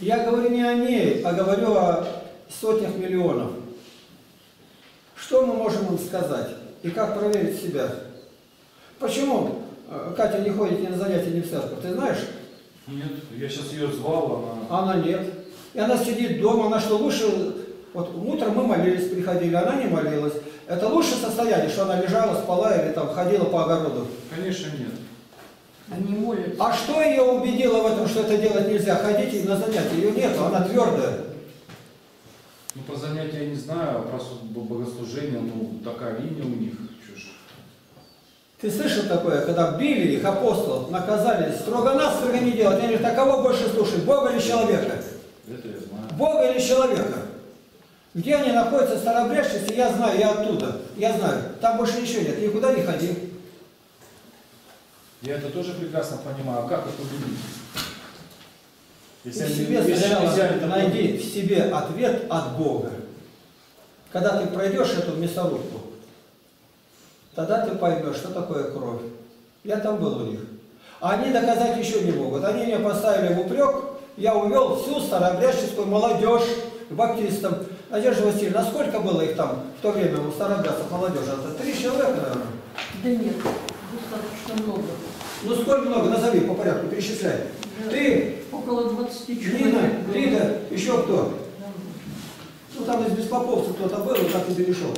Я говорю не о ней, а говорю о сотнях миллионов. Что мы можем им сказать? И как проверить себя? Почему э, Катя не ходит ни на занятия, ни в церковь? Ты знаешь? Нет, я сейчас ее звал, она... Она нет. И она сидит дома, она что лучше... Вот утром мы молились, приходили, она не молилась. Это лучшее состояние, что она лежала, спала или там ходила по огороду. Конечно, нет. Они молятся. А что ее убедило в этом, что это делать нельзя? Ходите на занятия. Ее нету, она твердая. Ну, про занятия я не знаю, а про богослужение, ну, такая линия у них. Ж. Ты слышал такое, когда били их апостолов, наказали, строго-настрого не делать. Они говорят, а кого больше слушать, Бога или человека? Это я знаю. Бога или человека? Где они находятся, старобрящиеся, я знаю, я оттуда, я знаю. Там больше ничего нет, никуда не ходи. Я это тоже прекрасно понимаю. А как это убедить? Если в себе если они сначала взяли найди в себе ответ от Бога. Когда ты пройдешь эту мясорубку, тогда ты поймешь, что такое кровь. Я там был у них. А они доказать еще не могут. Они меня поставили в упрек, я увел всю старообрядческую молодежь к баптистам. Надежда Васильевна, а сколько было их там в то время у старообрядцев молодежи? Это три человека, наверное. Да нет, достаточно много. Ну сколько много? Назови по порядку, перечисляй. Да. Ты, Около 20 человек. Нина. Лида, еще кто? Да. Ну там из беспоповцев кто-то был, так и перешел.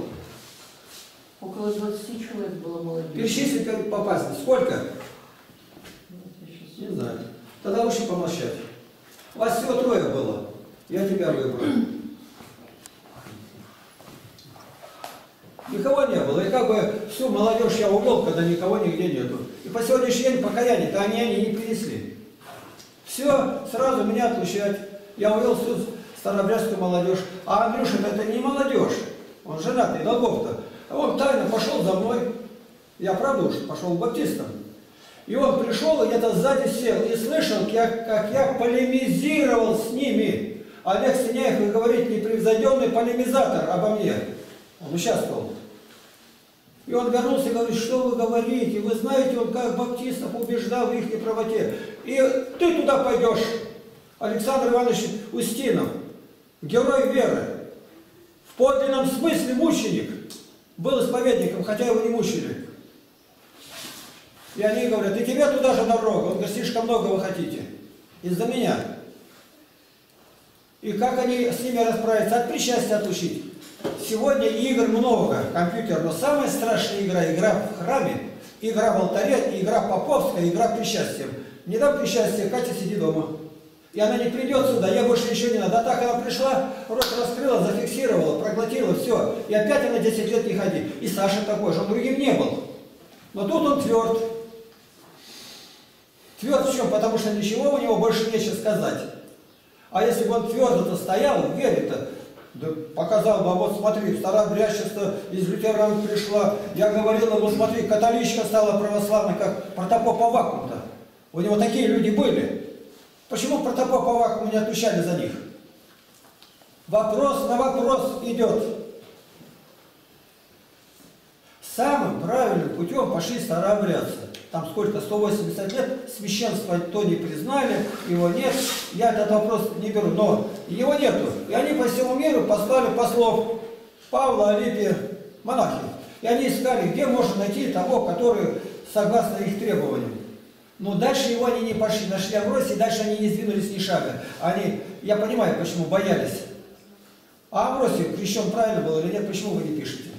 Около 20 человек было молодежь. Перечисли попасть. Сколько? Не знаю. Тогда лучше помолчать. Вас всего трое было. Я тебя выбрал. Никого не было. И как бы всю молодежь я увел, когда никого нигде нету. И по сегодняшний день покаяние-то они, они не принесли. Все, сразу меня отлучать. Я увел всю старобрядскую молодежь. А Андрюша это не молодежь. Он женатый, долгов-то. А он тайно пошел за мной. Я правда уж пошел к баптистам. И он пришел и где-то сзади сел и слышал, как, как я полемизировал с ними. Олег Синяев, вы говорите, непревзойденный полемизатор обо мне. Он участвовал. И он вернулся и говорит, что вы говорите, вы знаете, он как баптистов убеждал в их неправоте. И ты туда пойдешь, Александр Иванович Устинов, герой веры, в подлинном смысле мученик, был исповедником, хотя его не мучили. И они говорят, и тебе туда же дорога. Он говорит, слишком много вы хотите. Из-за меня. И как они с ними расправятся? От причастия отучить. Сегодня игр много, компьютер, но самая страшная игра, игра в храме, игра в алтаре, игра поповская, игра причастием. Не дам причастия, Катя сиди дома. И она не придет сюда, я больше ничего не надо. А так она пришла, рот раскрыла, зафиксировала, проглотила, все. И опять она 10 лет не ходи. И Саша такой же, он другим не был. Но тут он тверд. Тверд в чем? Потому что ничего у него больше нечего сказать. А если бы он твердо-то стоял, в вере-то, да показал бы, а вот смотри, старообрядчество из лютеран пришла, я говорил ему, смотри, католичка стала православной, как протопоп Авакум-то. У него такие люди были. Почему протопоп Авакум не отвечали за них? Вопрос на вопрос идет. Самым правильным путем пошли старообрядцы. Там сколько, 180 лет, священство то не признали, его нет. Я этот вопрос не беру, но его нету. И они по всему миру послали послов Павла, Алипия, монахи. И они искали, где можно найти того, который согласно их требованиям. Но дальше его они не пошли, нашли Амвросия, дальше они не сдвинулись ни шага. Они, я понимаю, почему боялись. А Амвросий крещен правильно был или нет, почему вы не пишете?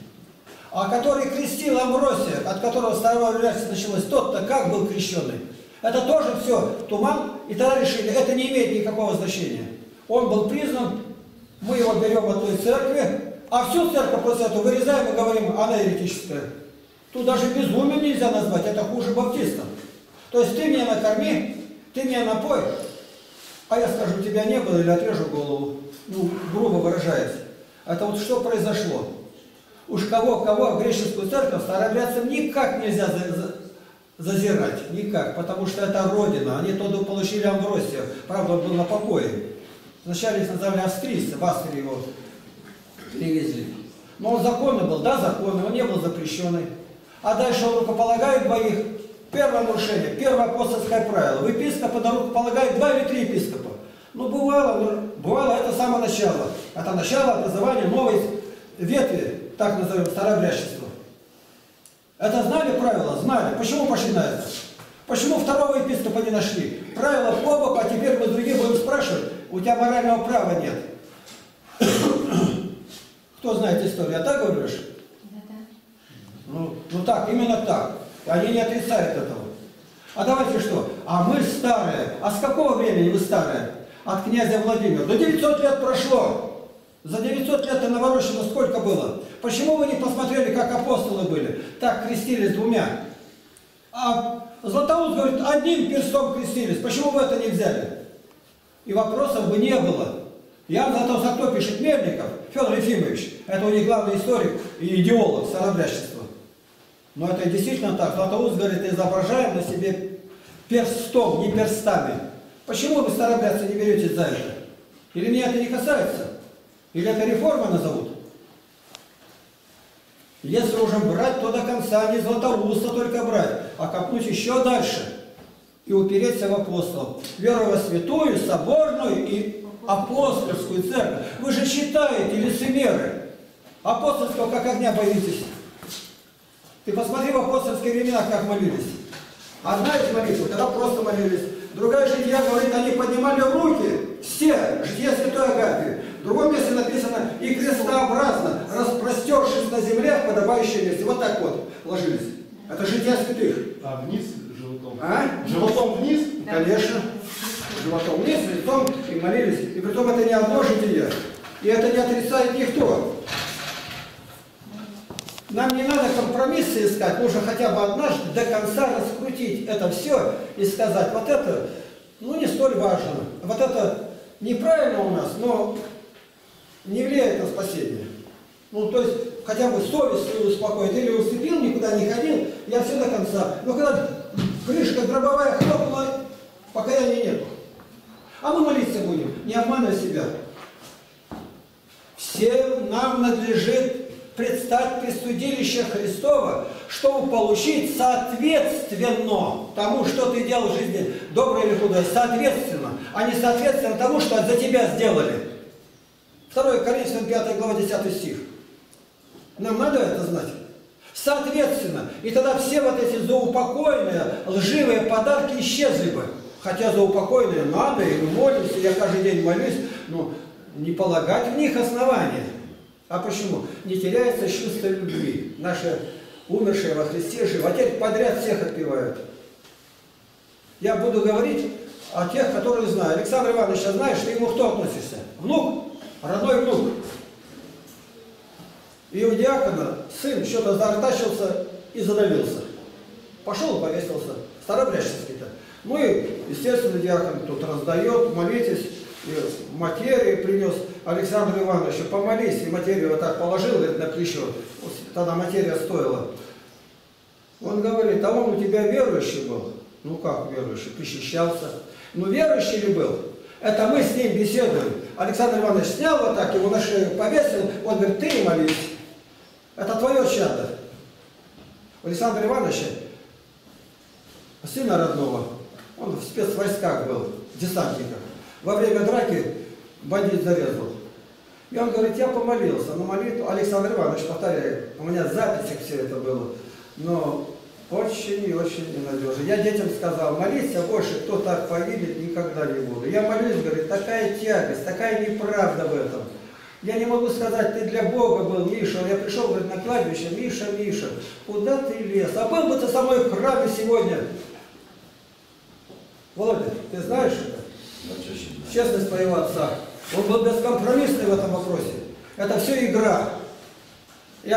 А который крестил Амвросия, от которого старого революция началась, тот-то как был крещенный? Это тоже все туман, и тогда решили, это не имеет никакого значения. Он был признан, мы его берем от той церкви, а всю церковь после этого вырезаем и говорим, она еретическая. Тут даже безумием нельзя назвать, это хуже баптистам. То есть ты меня накорми, ты меня напой, а я скажу, тебя не было или отрежу голову. Ну, грубо выражаясь. Это вот что произошло? Уж кого-кого, греческую церковь, старообрядцам никак нельзя за- за- зазирать. Никак. Потому что это родина. Они туда получили Амвросию. Правда, был на покое. Вначале их назвали австрийцы. В Австрии его привезли. Но он законный был. Да, законный. Он не был запрещенный. А дальше он рукополагает двоих. Первое нарушение. Первое апостольское правило. В епископа на рукополагает два или три епископа. Ну, бывало, бывало это самое начало. Это начало образования новой ветви, так называемого старообрядчества. Это знали правила? Знали. Почему пошли на это? Почему второго епископа не нашли? Правила по боку, а теперь мы другие будем спрашивать, у тебя морального права нет. Кто знает историю? Я так говоришь? Ну, ну так, именно так. Они не отрицают этого. А давайте что? А мы старые. А с какого времени вы старые? От князя Владимира. До 900 лет прошло. За 900 лет наворочено сколько было? Почему вы не посмотрели, как апостолы были? Так крестились двумя. А Златоуст говорит, одним перстом крестились. Почему вы это не взяли? И вопросов бы не было. Ян Златоуст, а кто пишет? Мельников, Федор Ефимович. Это у них главный историк и идеолог старообрядчества. Но это действительно так. Златоуст говорит, изображаем на себе перстом, не перстами. Почему вы, старообрядцы, не беретесь за это? Или меня это не касается? Или это реформа назовут? Если уже брать, то до конца, не Златоуста только брать, а копнуть еще дальше и упереться в апостолов. Веру во святую, соборную и апостольскую церковь. Вы же читаете лицемеры. Апостольского как огня боитесь. Ты посмотри в апостольские времена, как молились. Одна из молитв, когда просто молились. Другая жития говорит, они поднимали руки, все, жития святой Агапии. В другом месте написано, и крестообразно, распростершись на земле в подобающем месте. Вот так вот ложились. Это жития святых. А вниз животом? А? Животом вниз? Конечно. Животом вниз, лицом и молились. И притом это не одно житие. И это не отрицает никто. Нам не надо компромиссы искать, нужно хотя бы однажды до конца раскрутить это все и сказать, вот это, ну, не столь важно, вот это неправильно у нас, но не влияет на спасение. Ну, то есть, хотя бы совесть свою успокоить, или уступил, никуда не ходил, я все до конца. Но когда крышка гробовая хлопнула, покаяния нету. А мы молиться будем, не обманывая себя. Всем нам надлежит предстать при судилище Христова, чтобы получить соответственно тому, что ты делал в жизни, доброе или худое, соответственно, а не соответственно тому, что за тебя сделали. 2 Коринфянам 5 глава 10 стих. Нам надо это знать? Соответственно. И тогда все вот эти заупокойные, лживые подарки исчезли бы. Хотя заупокойные надо, и мы молимся, я каждый день молюсь, но не полагать в них основания. А почему? Не теряется чувство любви. Наши умершие во Христе живы. А теперь подряд всех отпевают. Я буду говорить о тех, которые знаю. Александр Иванович, а знаешь, ты ему кто относишься? Внук? Родной внук. И у диакона сын что-то заортачился и задавился. Пошел и повесился. Старобрященский-то. Ну и, естественно, диакон тут раздает, молитесь, и материю принес Александру Ивановичу, помолись, и материю вот так положил на плечо. Тогда материя стоила. Он говорит, а он у тебя верующий был? Ну как верующий? Причащался. Ну верующий ли был? Это мы с ним беседуем. Александр Иванович снял вот так, его на шею повесил, он говорит, ты молись. Это твое чадо. У Александра Ивановича, сына родного, он в спецвойсках был, десантниках. Во время драки бандит зарезал. И он говорит, я помолился на молитву. Александр Иванович повторяет, у меня в записях все это было. Но очень и очень ненадежно. Я детям сказал, молиться больше, кто так погибнет, никогда не буду. Я молюсь, говорит, такая тягость, такая неправда в этом. Я не могу сказать, ты для Бога был, Миша. Я пришел, говорит, на кладбище, Миша, Миша, куда ты лез? А был бы ты со мной в храме сегодня. Володя, ты знаешь это? Честность твоего отца. Он был бескомпромиссный в этом вопросе. Это все игра.